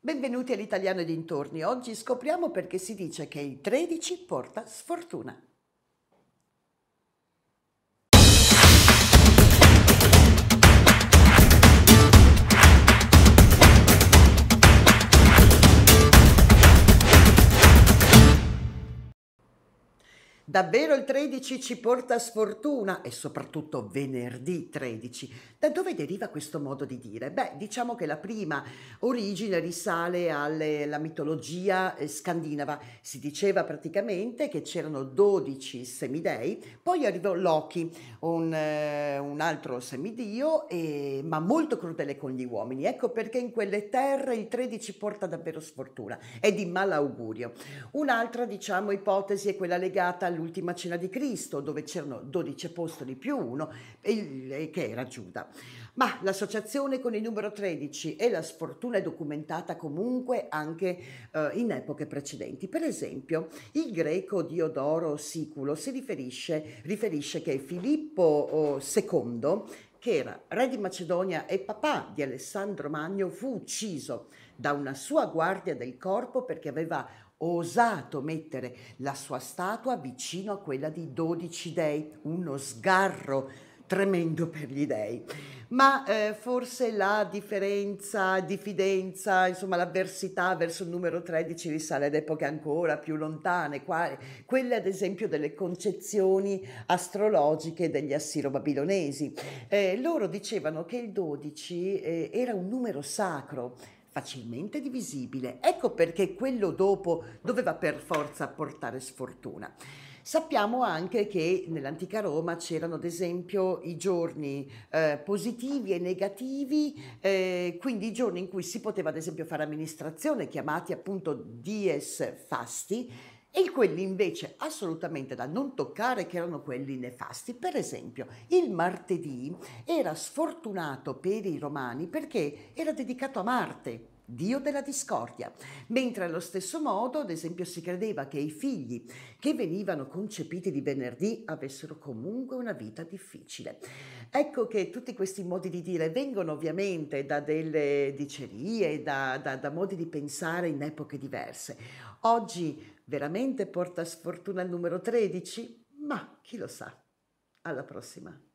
Benvenuti all'Italiano e dintorni. Oggi scopriamo perché si dice che il 13 porta sfortuna. Davvero il 13 ci porta sfortuna e soprattutto venerdì 13. Da dove deriva questo modo di dire? Beh, diciamo che la prima origine risale alla mitologia eh, scandinava. Si diceva praticamente che c'erano 12 semidei, poi arrivò Loki, un, eh, un altro semidio, e, ma molto crudele con gli uomini. Ecco perché in quelle terre il 13 porta davvero sfortuna, è di malaugurio. Un'altra, diciamo, ipotesi è quella legata al all'ultima cena di Cristo, dove c'erano 12 apostoli più uno, che era Giuda. Ma l'associazione con il numero 13 e la sfortuna è documentata comunque anche eh, in epoche precedenti. Per esempio, il greco Diodoro Siculo si riferisce, riferisce che Filippo II che era re di Macedonia e papà di Alessandro Magno, fu ucciso da una sua guardia del corpo perché aveva osato mettere la sua statua vicino a quella di dodici dei, uno sgarro tremendo per gli dei. Ma eh, forse la differenza, diffidenza, insomma l'avversità verso il numero 13 risale ad epoche ancora più lontane, quelle ad esempio delle concezioni astrologiche degli assiro-babilonesi. Eh, loro dicevano che il 12 eh, era un numero sacro, facilmente divisibile. Ecco perché quello dopo doveva per forza portare sfortuna. Sappiamo anche che nell'antica Roma c'erano ad esempio i giorni eh, positivi e negativi, eh, quindi i giorni in cui si poteva ad esempio fare amministrazione, chiamati appunto dies fasti, e quelli invece assolutamente da non toccare che erano quelli nefasti. Per esempio, il martedì era sfortunato per i romani perché era dedicato a Marte, dio della discordia, mentre allo stesso modo, ad esempio, si credeva che i figli che venivano concepiti di venerdì avessero comunque una vita difficile. Ecco che tutti questi modi di dire vengono ovviamente da delle dicerie, da, da, da modi di pensare in epoche diverse. Oggi veramente porta sfortuna il numero 13? Ma chi lo sa? Alla prossima.